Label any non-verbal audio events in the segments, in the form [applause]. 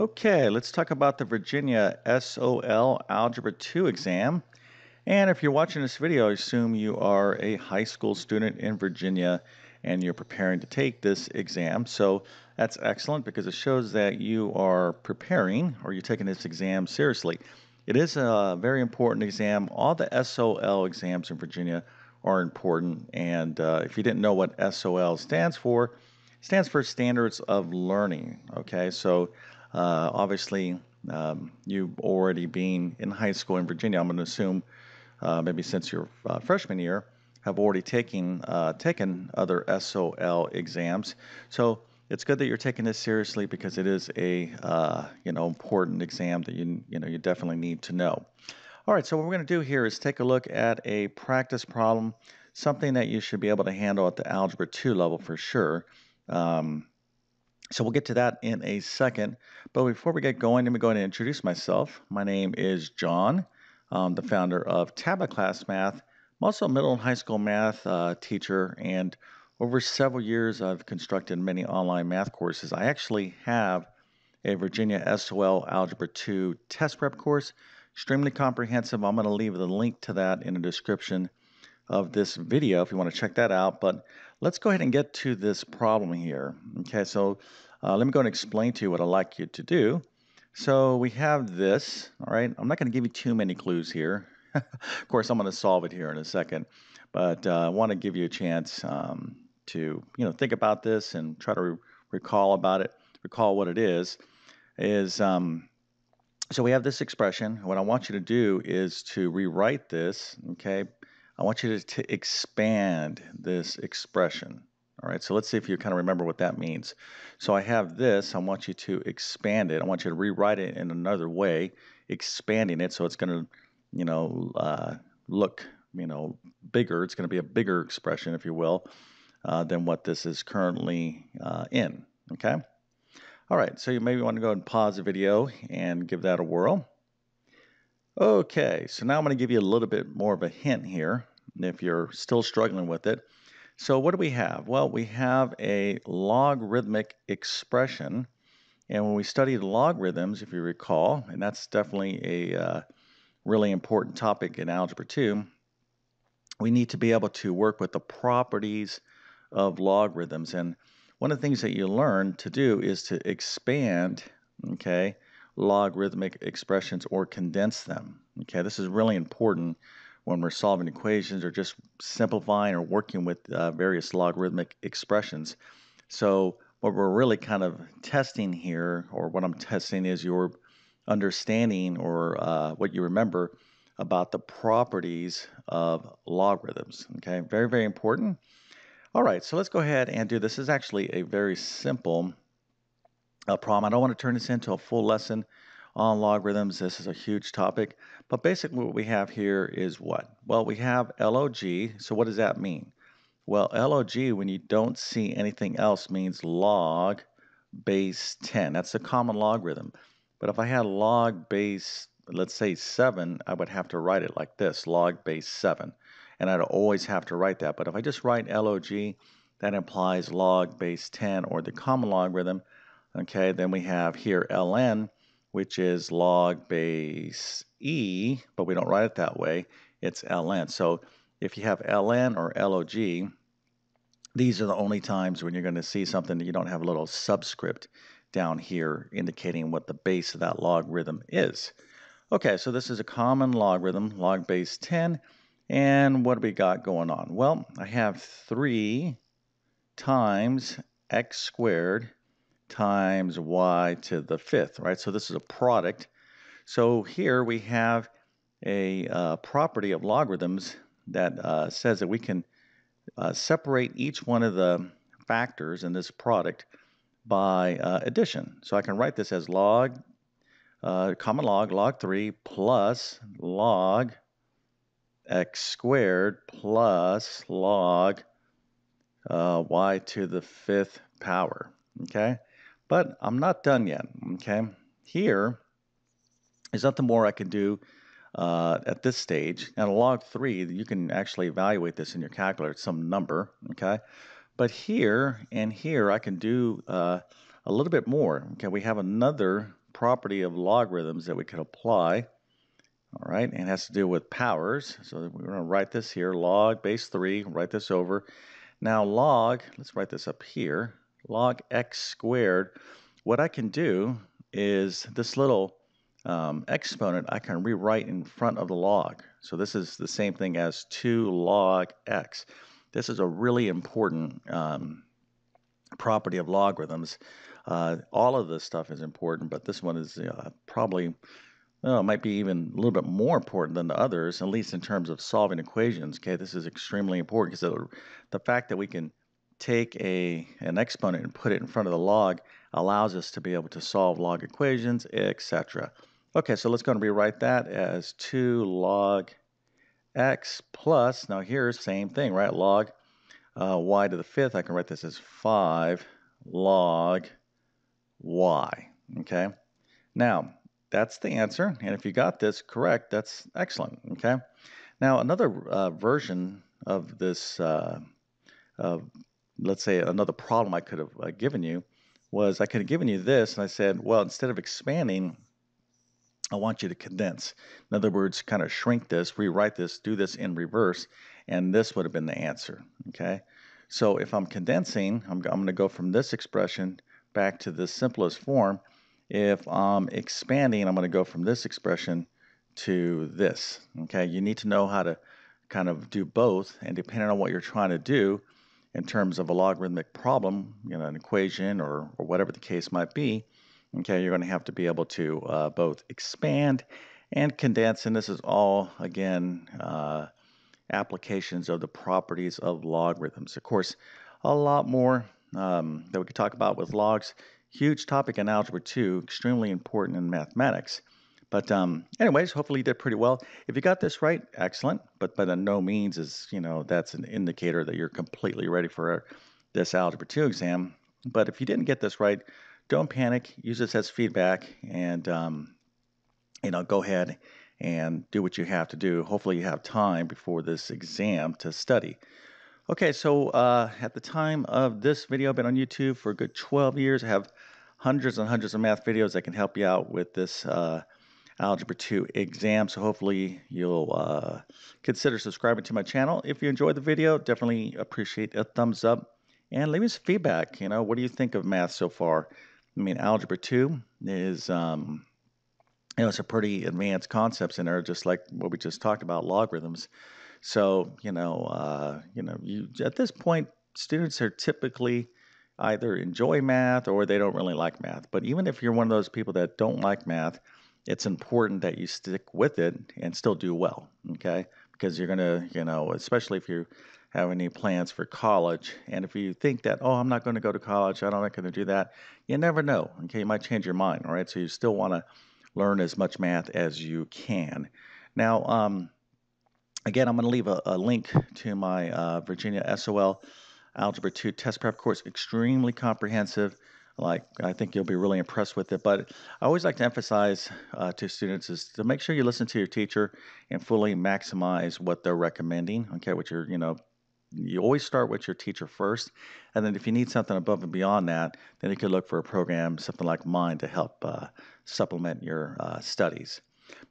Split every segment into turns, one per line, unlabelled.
Okay, let's talk about the Virginia SOL Algebra 2 exam. And if you're watching this video, I assume you are a high school student in Virginia and you're preparing to take this exam. So that's excellent because it shows that you are preparing or you're taking this exam seriously. It is a very important exam. All the SOL exams in Virginia are important. And uh, if you didn't know what SOL stands for, stands for Standards of Learning. Okay, so uh, obviously um, you already being in high school in Virginia, I'm going to assume uh, maybe since your uh, freshman year, have already taken uh, taken other SOL exams. So it's good that you're taking this seriously because it is a uh, you know important exam that you you know you definitely need to know. All right, so what we're going to do here is take a look at a practice problem, something that you should be able to handle at the Algebra 2 level for sure. Um, so we'll get to that in a second. But before we get going, let me go ahead and introduce myself. My name is John. I'm the founder of TabletClass Math. I'm also a middle and high school math uh, teacher, and over several years, I've constructed many online math courses. I actually have a Virginia SOL Algebra 2 test prep course, extremely comprehensive. I'm going to leave the link to that in the description of this video if you want to check that out. But let's go ahead and get to this problem here. Okay, so uh, let me go and explain to you what I'd like you to do. So we have this, all right. I'm not going to give you too many clues here. [laughs] of course, I'm going to solve it here in a second, but uh, I want to give you a chance um, to, you know, think about this and try to re recall about it, recall what it is. Is um, so we have this expression. What I want you to do is to rewrite this, okay, I want you to, expand this expression. All right, so let's see if you kind of remember what that means. So I have this, I want you to expand it. I want you to rewrite it in another way, expanding it so it's going to, you know, uh, look, you know, bigger. It's going to be a bigger expression, if you will, uh, than what this is currently uh, in, okay? All right, so you maybe want to go and pause the video and give that a whirl. Okay, so now I'm going to give you a little bit more of a hint here if you're still struggling with it. So what do we have? Well, we have a logarithmic expression. And when we studied logarithms, if you recall, and that's definitely a uh, really important topic in Algebra 2, we need to be able to work with the properties of logarithms. And one of the things that you learn to do is to expand, okay, logarithmic expressions or condense them. Okay, this is really important when we're solving equations or just simplifying or working with uh, various logarithmic expressions. So what we're really kind of testing here, or what I'm testing is your understanding or uh, what you remember about the properties of logarithms. Okay, very, very important. All right, so let's go ahead and do this. this is actually a very simple uh, problem. I don't want to turn this into a full lesson on logarithms. This is a huge topic. But basically what we have here is what? Well, we have log. So what does that mean? Well, log, when you don't see anything else, means log base 10. That's a common logarithm. But if I had log base, let's say 7, I would have to write it like this, log base 7. And I'd always have to write that. But if I just write log, that implies log base 10 or the common logarithm. Okay, then we have here ln, which is log base e, but we don't write it that way. It's ln. So if you have ln or log, these are the only times when you're going to see something that you don't have a little subscript down here indicating what the base of that logarithm is. Okay, so this is a common logarithm, log base 10. And what do we got going on? Well, I have 3 times x squared times y to the fifth, right? So this is a product. So here we have a uh, property of logarithms that uh, says that we can uh, separate each one of the factors in this product by uh, addition. So I can write this as log, uh, common log, log 3 plus log x squared plus log uh, y to the fifth power. Okay, but I'm not done yet, okay? Here is nothing more I can do uh, at this stage. And log 3, you can actually evaluate this in your calculator, it's some number, okay? But here and here, I can do uh, a little bit more. Okay, we have another property of logarithms that we could apply. All right, and it has to do with powers. So we're going to write this here, log base 3, write this over. Now log, let's write this up here, log x squared. What I can do is this little um, exponent I can rewrite in front of the log. So this is the same thing as 2 log x. This is a really important um, property of logarithms. Uh, all of this stuff is important, but this one is uh, probably well, it might be even a little bit more important than the others, at least in terms of solving equations. Okay, this is extremely important because the fact that we can take a an exponent and put it in front of the log allows us to be able to solve log equations, etc. Okay, so let's go and rewrite that as 2 log x plus, now here's same thing, right? Log uh, y to the fifth, I can write this as 5 log y, okay? Now, that's the answer. And if you got this correct, that's excellent. Okay. Now, another uh, version of this, uh, let's say another problem I could have uh, given you was I could have given you this and I said, well, instead of expanding, I want you to condense. In other words, kind of shrink this, rewrite this, do this in reverse, and this would have been the answer. Okay. So if I'm condensing, I'm, I'm going to go from this expression back to the simplest form. If I'm expanding, I'm going to go from this expression to this. Okay, you need to know how to kind of do both, and depending on what you're trying to do in terms of a logarithmic problem, you know, an equation or, or whatever the case might be, okay, you're going to have to be able to uh, both expand and condense, and this is all, again, uh, applications of the properties of logarithms. Of course, a lot more um, that we could talk about with logs huge topic in Algebra 2, extremely important in mathematics. But um, anyways, hopefully you did pretty well. If you got this right, excellent. But by no means is, you know, that's an indicator that you're completely ready for this Algebra 2 exam. But if you didn't get this right, don't panic. Use this as feedback and, um, you know, go ahead and do what you have to do. Hopefully you have time before this exam to study. Okay, so uh, at the time of this video, I've been on YouTube for a good 12 years. I have hundreds and hundreds of math videos that can help you out with this uh, Algebra 2 exam. So hopefully you'll uh, consider subscribing to my channel. If you enjoyed the video, definitely appreciate a thumbs up and leave me some feedback. You know, what do you think of math so far? I mean, Algebra 2 is, um, you know, it's a pretty advanced concepts in there, just like what we just talked about, logarithms. So you know, uh, you know, you at this point, students are typically either enjoy math or they don't really like math. But even if you're one of those people that don't like math, it's important that you stick with it and still do well. Okay, because you're gonna, you know, especially if you have any plans for college, and if you think that, oh, I'm not going to go to college, I'm not going to do that, you never know. Okay, you might change your mind. All right, so you still want to learn as much math as you can. Now, um, Again, I'm going to leave a, a link to my uh, Virginia SOL Algebra 2 test prep course. Extremely comprehensive. Like, I think you'll be really impressed with it. But I always like to emphasize uh, to students is to make sure you listen to your teacher and fully maximize what they're recommending. Okay, what you're, you know, you always start with your teacher first. And then if you need something above and beyond that, then you could look for a program, something like mine, to help uh, supplement your uh, studies.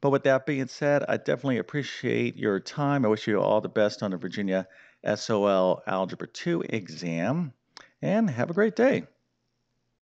But with that being said, I definitely appreciate your time. I wish you all the best on the Virginia SOL Algebra 2 exam and have a great day.